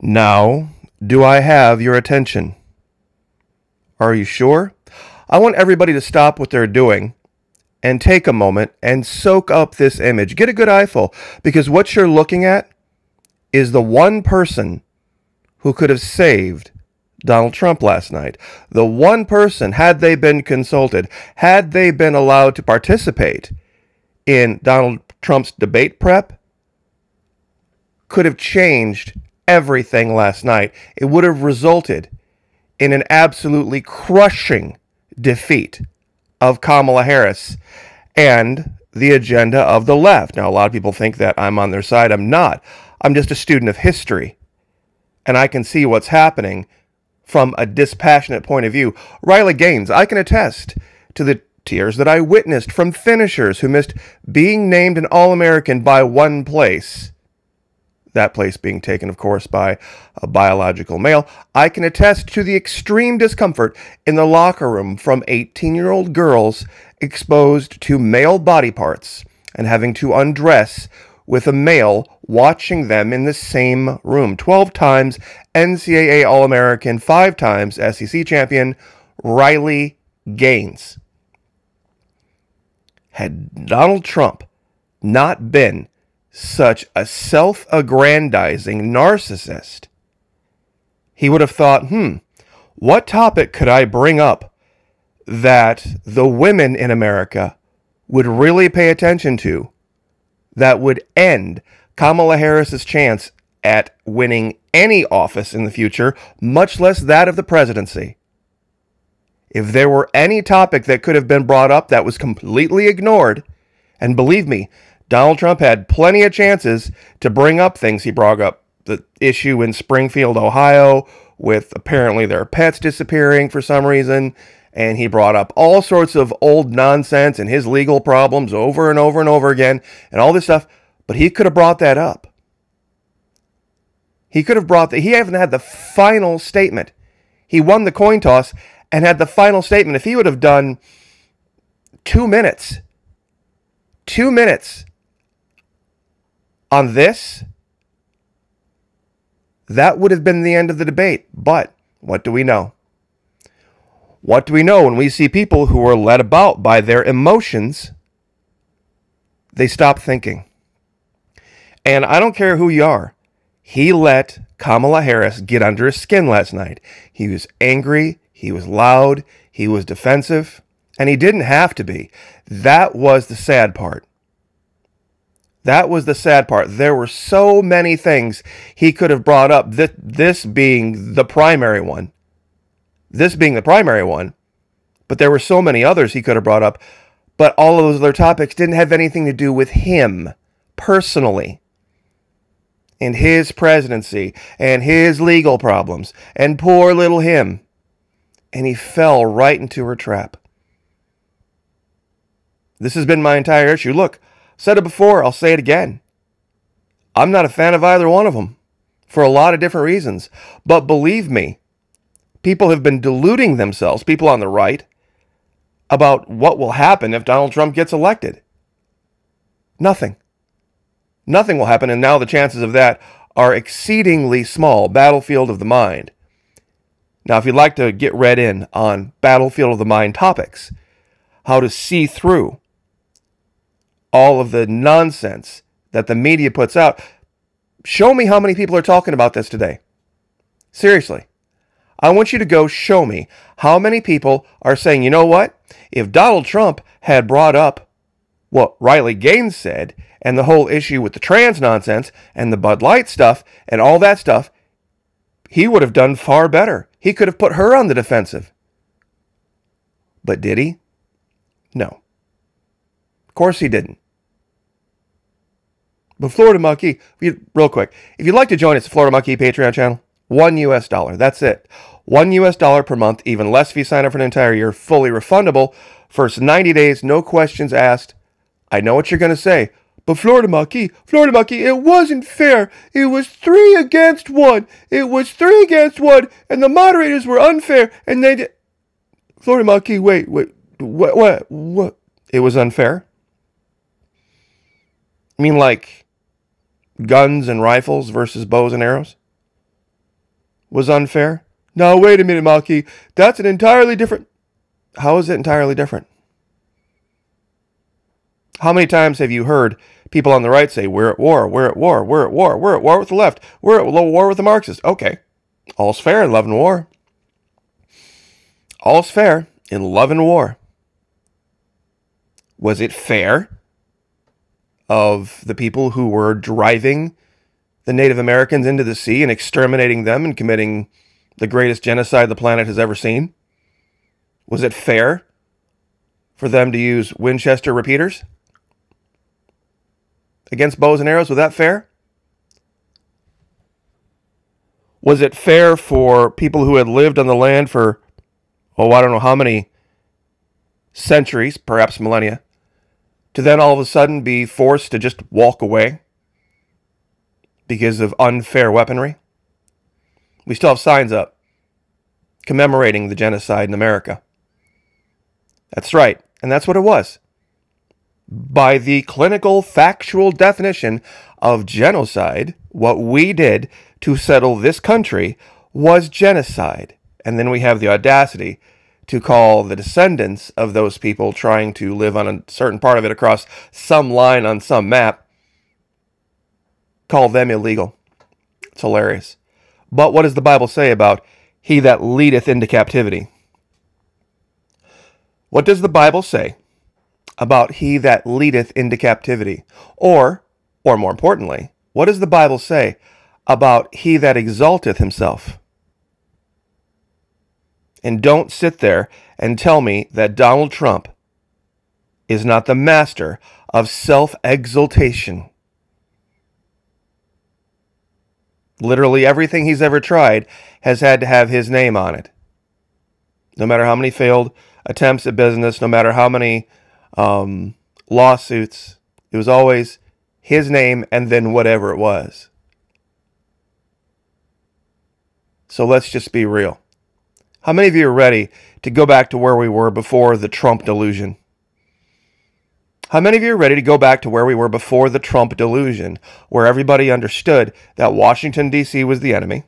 Now, do I have your attention? Are you sure? I want everybody to stop what they're doing and take a moment and soak up this image. Get a good eyeful because what you're looking at is the one person who could have saved Donald Trump last night. The one person, had they been consulted, had they been allowed to participate in Donald Trump's debate prep, could have changed everything last night. It would have resulted in an absolutely crushing defeat of Kamala Harris and the agenda of the left. Now, a lot of people think that I'm on their side. I'm not. I'm just a student of history. And I can see what's happening from a dispassionate point of view. Riley Gaines, I can attest to the tears that I witnessed from finishers who missed being named an All American by one place that place being taken, of course, by a biological male, I can attest to the extreme discomfort in the locker room from 18 year old girls exposed to male body parts and having to undress with a male watching them in the same room. 12 times NCAA All American, five times SEC champion, Riley Gaines. Had Donald Trump not been such a self aggrandizing narcissist, he would have thought, hmm, what topic could I bring up that the women in America would really pay attention to that would end Kamala Harris's chance at winning any office in the future, much less that of the presidency? If there were any topic that could have been brought up that was completely ignored, and believe me, Donald Trump had plenty of chances to bring up things. He brought up the issue in Springfield, Ohio, with apparently their pets disappearing for some reason. And he brought up all sorts of old nonsense and his legal problems over and over and over again and all this stuff. But he could have brought that up. He could have brought that. He haven't had the final statement. He won the coin toss and had the final statement. If he would have done two minutes, two minutes on this, that would have been the end of the debate. But what do we know? What do we know when we see people who are led about by their emotions? They stop thinking. And I don't care who you are. He let Kamala Harris get under his skin last night. He was angry. He was loud. He was defensive. And he didn't have to be. That was the sad part. That was the sad part. There were so many things he could have brought up, That this being the primary one. This being the primary one. But there were so many others he could have brought up. But all of those other topics didn't have anything to do with him personally and his presidency and his legal problems and poor little him. And he fell right into her trap. This has been my entire issue. Look, Said it before, I'll say it again. I'm not a fan of either one of them for a lot of different reasons. But believe me, people have been deluding themselves, people on the right, about what will happen if Donald Trump gets elected. Nothing. Nothing will happen, and now the chances of that are exceedingly small. Battlefield of the mind. Now, if you'd like to get read in on Battlefield of the Mind topics, how to see through all of the nonsense that the media puts out. Show me how many people are talking about this today. Seriously. I want you to go show me how many people are saying, you know what? If Donald Trump had brought up what Riley Gaines said and the whole issue with the trans nonsense and the Bud Light stuff and all that stuff, he would have done far better. He could have put her on the defensive. But did he? No. Of course he didn't. But Florida Maquis, real quick, if you'd like to join us, Florida Maquis Patreon channel, one US dollar. That's it. One US dollar per month, even less if you sign up for an entire year, fully refundable. First 90 days, no questions asked. I know what you're going to say. But Florida Maquis, Florida Maquis, it wasn't fair. It was three against one. It was three against one, and the moderators were unfair, and they did. Florida Maquis, wait, wait, what, what, what? It was unfair? I mean, like, guns and rifles versus bows and arrows? was unfair? Now, wait a minute, Maquis. That's an entirely different. How is it entirely different? How many times have you heard people on the right say, We're at war, we're at war, we're at war, we're at war with the left, we're at war with the Marxists? Okay. All's fair in love and war. All's fair in love and war. Was it fair of the people who were driving the Native Americans into the sea and exterminating them and committing the greatest genocide the planet has ever seen? Was it fair for them to use Winchester repeaters against bows and arrows? Was that fair? Was it fair for people who had lived on the land for, oh, I don't know how many centuries, perhaps millennia, to then all of a sudden be forced to just walk away because of unfair weaponry? We still have signs up commemorating the genocide in America. That's right, and that's what it was. By the clinical, factual definition of genocide, what we did to settle this country was genocide. And then we have the audacity to call the descendants of those people trying to live on a certain part of it across some line on some map, call them illegal. It's hilarious. But what does the Bible say about he that leadeth into captivity? What does the Bible say about he that leadeth into captivity? Or, or more importantly, what does the Bible say about he that exalteth himself? And don't sit there and tell me that Donald Trump is not the master of self exaltation. Literally everything he's ever tried has had to have his name on it. No matter how many failed attempts at business, no matter how many um, lawsuits, it was always his name and then whatever it was. So let's just be real. How many of you are ready to go back to where we were before the Trump delusion? How many of you are ready to go back to where we were before the Trump delusion, where everybody understood that Washington, D.C. was the enemy,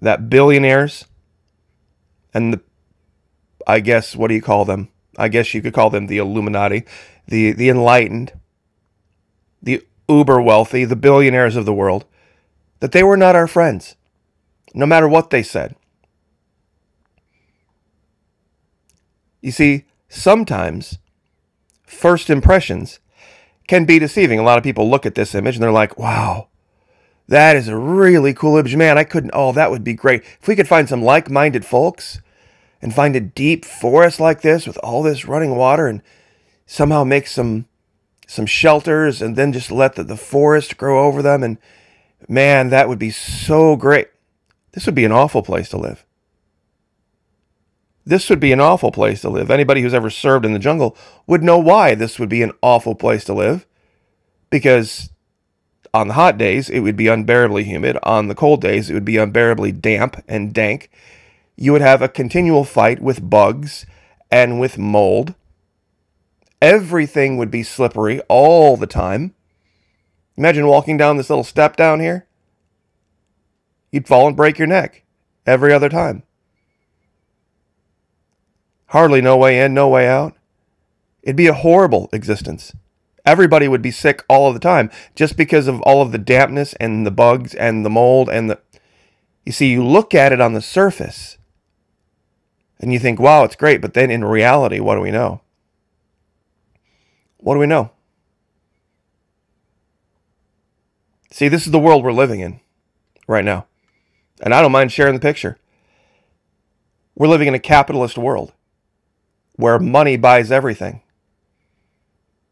that billionaires and the, I guess, what do you call them? I guess you could call them the Illuminati, the, the enlightened, the uber wealthy, the billionaires of the world, that they were not our friends no matter what they said. You see, sometimes first impressions can be deceiving. A lot of people look at this image and they're like, wow, that is a really cool image. Man, I couldn't, oh, that would be great. If we could find some like minded folks and find a deep forest like this with all this running water and somehow make some some shelters and then just let the, the forest grow over them and man that would be so great this would be an awful place to live. This would be an awful place to live. Anybody who's ever served in the jungle would know why this would be an awful place to live. Because on the hot days, it would be unbearably humid. On the cold days, it would be unbearably damp and dank. You would have a continual fight with bugs and with mold. Everything would be slippery all the time. Imagine walking down this little step down here you'd fall and break your neck every other time. Hardly no way in, no way out. It'd be a horrible existence. Everybody would be sick all of the time just because of all of the dampness and the bugs and the mold and the. You see, you look at it on the surface and you think, wow, it's great. But then in reality, what do we know? What do we know? See, this is the world we're living in right now. And I don't mind sharing the picture. We're living in a capitalist world where money buys everything,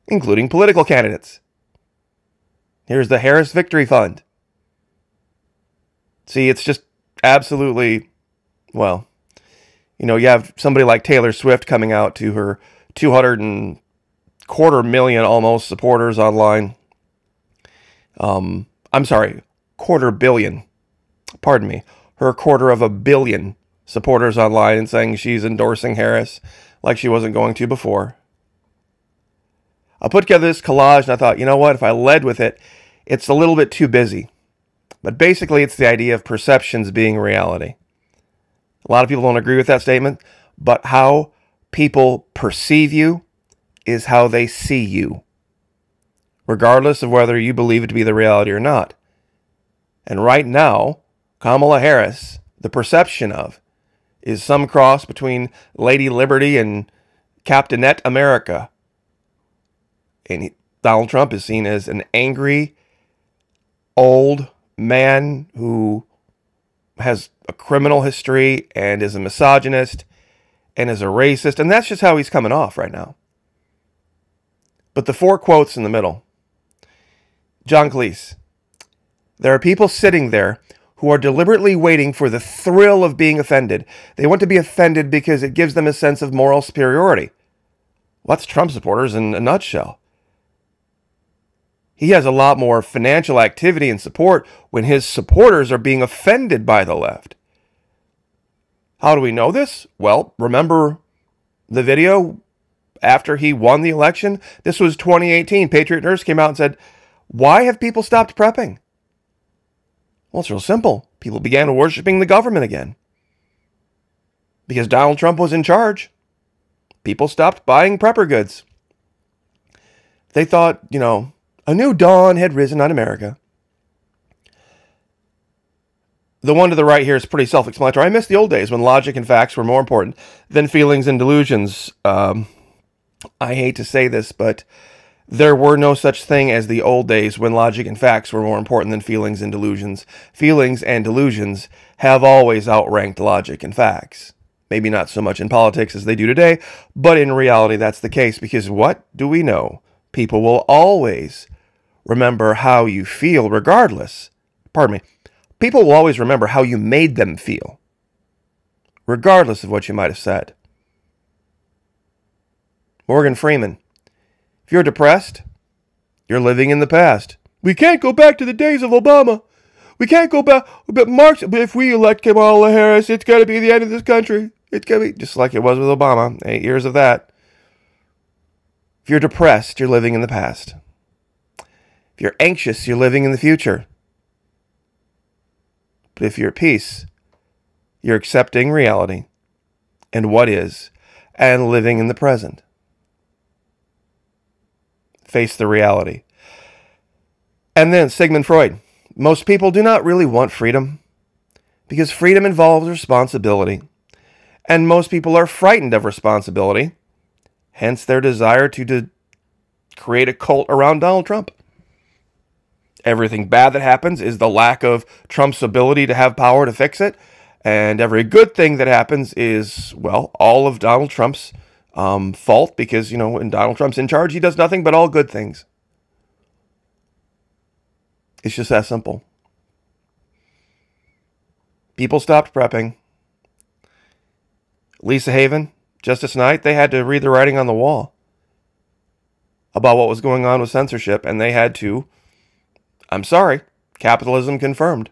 including political candidates. Here's the Harris Victory Fund. See, it's just absolutely, well, you know, you have somebody like Taylor Swift coming out to her 200 and quarter million almost supporters online. Um, I'm sorry, quarter billion pardon me, her quarter of a billion supporters online and saying she's endorsing Harris like she wasn't going to before. I put together this collage and I thought, you know what, if I led with it, it's a little bit too busy. But basically, it's the idea of perceptions being reality. A lot of people don't agree with that statement, but how people perceive you is how they see you, regardless of whether you believe it to be the reality or not. And right now, Kamala Harris, the perception of, is some cross between Lady Liberty and Captainette America. And he, Donald Trump is seen as an angry, old man who has a criminal history and is a misogynist and is a racist. And that's just how he's coming off right now. But the four quotes in the middle John Cleese. There are people sitting there who are deliberately waiting for the thrill of being offended. They want to be offended because it gives them a sense of moral superiority. What's Trump supporters in a nutshell? He has a lot more financial activity and support when his supporters are being offended by the left. How do we know this? Well, remember the video after he won the election? This was 2018. Patriot Nurse came out and said, Why have people stopped prepping? Well, it's real simple. People began worshiping the government again. Because Donald Trump was in charge, people stopped buying prepper goods. They thought, you know, a new dawn had risen on America. The one to the right here is pretty self explanatory. I miss the old days when logic and facts were more important than feelings and delusions. Um, I hate to say this, but there were no such thing as the old days when logic and facts were more important than feelings and delusions. Feelings and delusions have always outranked logic and facts. Maybe not so much in politics as they do today, but in reality that's the case because what do we know? People will always remember how you feel regardless. Pardon me. People will always remember how you made them feel, regardless of what you might have said. Morgan Freeman if you're depressed, you're living in the past. We can't go back to the days of Obama. We can't go back. But Marx, if we elect Kamala Harris, it's going to be the end of this country. It's going to be just like it was with Obama. Eight years of that. If you're depressed, you're living in the past. If you're anxious, you're living in the future. But if you're at peace, you're accepting reality and what is and living in the present face the reality. And then Sigmund Freud. Most people do not really want freedom because freedom involves responsibility. And most people are frightened of responsibility, hence their desire to, to create a cult around Donald Trump. Everything bad that happens is the lack of Trump's ability to have power to fix it. And every good thing that happens is, well, all of Donald Trump's um, fault because, you know, when Donald Trump's in charge, he does nothing but all good things. It's just that simple. People stopped prepping. Lisa Haven, Justice Knight, they had to read the writing on the wall about what was going on with censorship, and they had to, I'm sorry, capitalism confirmed.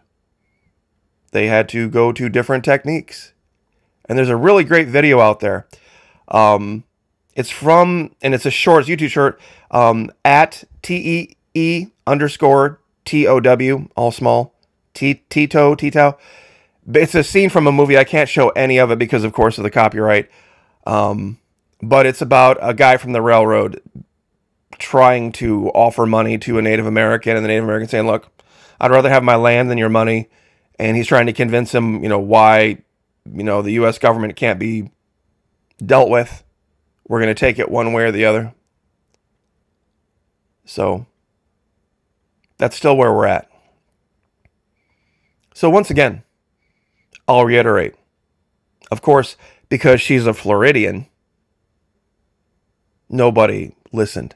They had to go to different techniques. And there's a really great video out there um, it's from, and it's a short, it's YouTube short, um, at T E E underscore T O W, all small, T Tito, Tito. It's a scene from a movie. I can't show any of it because, of course, of the copyright. Um, but it's about a guy from the railroad trying to offer money to a Native American, and the Native American saying, "Look, I'd rather have my land than your money." And he's trying to convince him, you know, why, you know, the U.S. government can't be dealt with. We're going to take it one way or the other. So that's still where we're at. So once again, I'll reiterate. Of course, because she's a Floridian, nobody listened.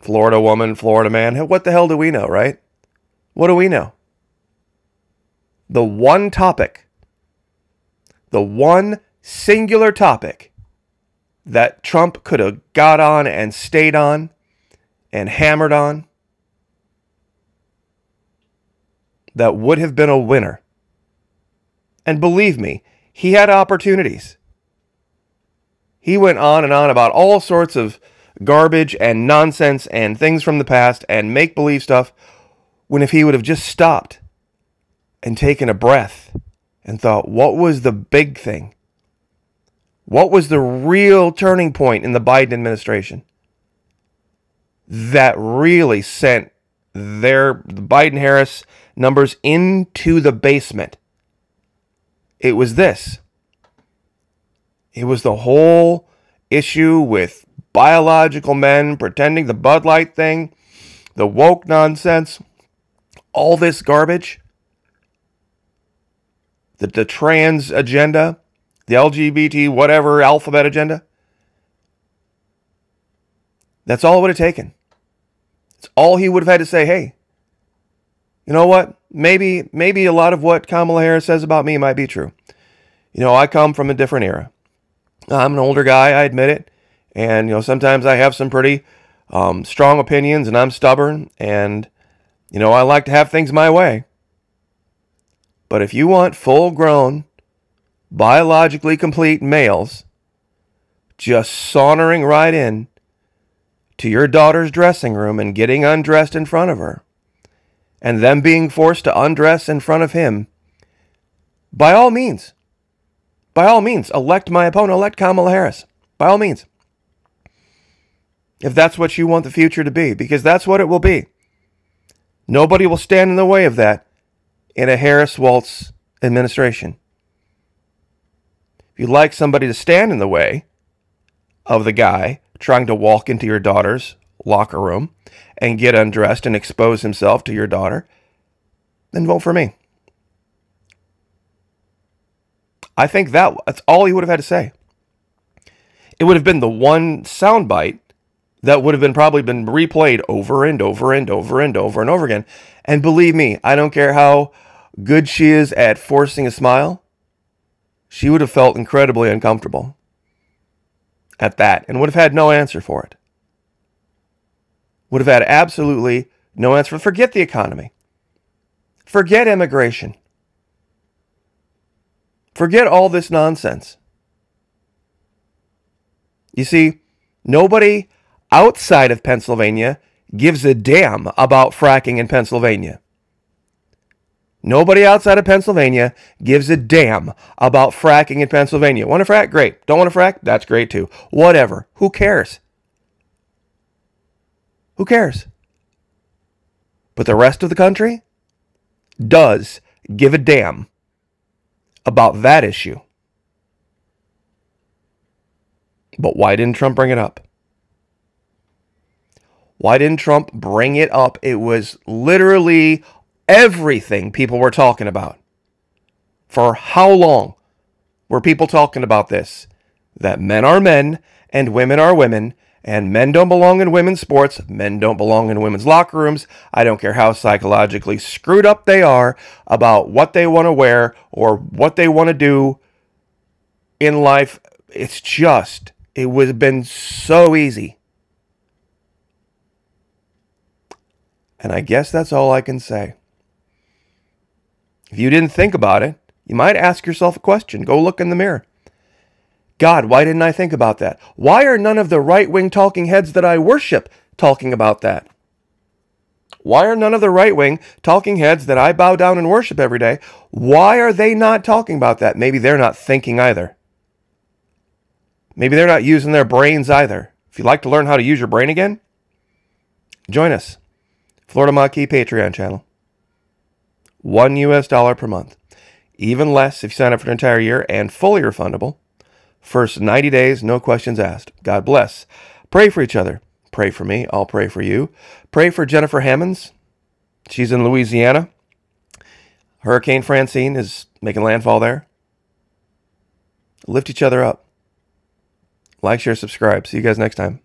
Florida woman, Florida man. What the hell do we know, right? What do we know? The one topic, the one singular topic that Trump could have got on and stayed on and hammered on that would have been a winner. And believe me, he had opportunities. He went on and on about all sorts of garbage and nonsense and things from the past and make believe stuff when if he would have just stopped and taken a breath and thought, what was the big thing? What was the real turning point in the Biden administration that really sent their Biden Harris numbers into the basement? It was this. It was the whole issue with biological men pretending the Bud Light thing, the woke nonsense, all this garbage, the, the trans agenda, the LGBT, whatever alphabet agenda. That's all it would have taken. It's all he would have had to say, hey, you know what? Maybe maybe a lot of what Kamala Harris says about me might be true. You know, I come from a different era. I'm an older guy, I admit it. And, you know, sometimes I have some pretty um, strong opinions and I'm stubborn and, you know, I like to have things my way. But if you want full grown, biologically complete males just sauntering right in to your daughter's dressing room and getting undressed in front of her, and them being forced to undress in front of him, by all means, by all means, elect my opponent, elect Kamala Harris. By all means. If that's what you want the future to be, because that's what it will be. Nobody will stand in the way of that in a Harris Walz administration. If you'd like somebody to stand in the way of the guy trying to walk into your daughter's locker room and get undressed and expose himself to your daughter, then vote for me. I think that that's all he would have had to say. It would have been the one soundbite that would have been probably been replayed over and over and over and over and over again. And believe me, I don't care how good she is at forcing a smile. She would have felt incredibly uncomfortable at that and would have had no answer for it. Would have had absolutely no answer. Forget the economy. Forget immigration. Forget all this nonsense. You see, nobody outside of Pennsylvania gives a damn about fracking in Pennsylvania. Nobody outside of Pennsylvania gives a damn about fracking in Pennsylvania. Want to frack? Great. Don't want to frack? That's great too. Whatever. Who cares? Who cares? But the rest of the country does give a damn about that issue. But why didn't Trump bring it up? Why didn't Trump bring it up? It was literally everything people were talking about. For how long were people talking about this? That men are men and women are women, and men don't belong in women's sports, men don't belong in women's locker rooms. I don't care how psychologically screwed up they are about what they want to wear or what they want to do in life. It's just, it would have been so easy. And I guess that's all I can say. If you didn't think about it, you might ask yourself a question. Go look in the mirror. God, why didn't I think about that? Why are none of the right wing talking heads that I worship talking about that? Why are none of the right wing talking heads that I bow down and worship every day, why are they not talking about that? Maybe they're not thinking either. Maybe they're not using their brains either. If you'd like to learn how to use your brain again, join us. Florida Maquis Patreon channel one US dollar per month. Even less if you sign up for an entire year and fully refundable. First 90 days, no questions asked. God bless. Pray for each other. Pray for me. I'll pray for you. Pray for Jennifer Hammonds. She's in Louisiana. Hurricane Francine is making landfall there. Lift each other up. Like, share, subscribe. See you guys next time.